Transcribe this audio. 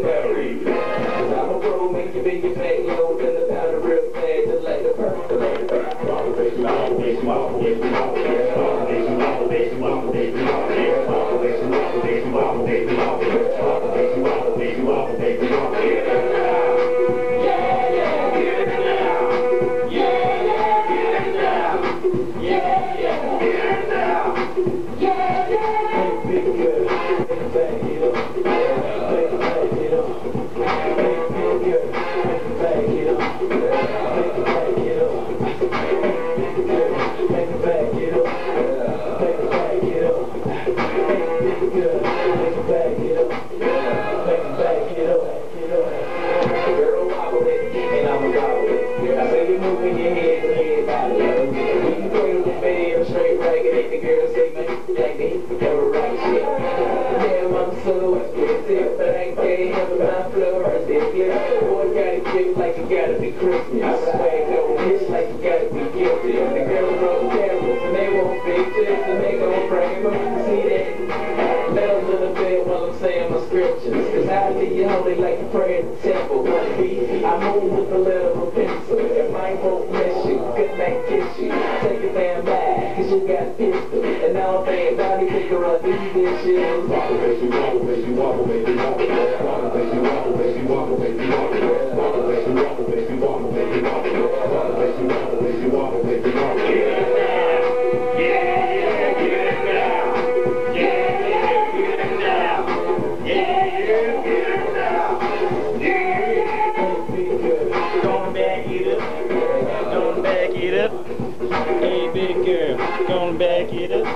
married. Cause I'm a pro, make you your back low, then the powder real fast, just like the percolator. Wobble, baby, wobble, baby, wobble, baby, wobble, wobble, baby, wobble, baby, wobble, baby, wobble, wobble, baby, wobble, ragged, and the girl say, man, like they hit the right shit. Damn, I'm so expensive, but I can't have my flowers. This year, boy, got it gift like it gotta be Christmas. Swag no bitch like you gotta be guilty. The girls roll cameras, and they want pictures, and they gon' frame them. See that? Let to the bed while I'm saying my scriptures. Cause I be you holy like a prayer in the temple. I move with the letter of a pencil. If I won't miss you, good night kiss you. Take it damn back, cause you got. And now saying, Donnie, pick her up, these dishes. Wobble, baby, wobble, baby, wobble, baby, wobble, wobble, baby, wobble, baby, wobble, baby, wobble, wobble, baby, wobble, baby, wobble, baby, wobble, wobble, baby, wobble, baby, wobble, baby, wobble. It up. Hey, big girl. Gonna back it up.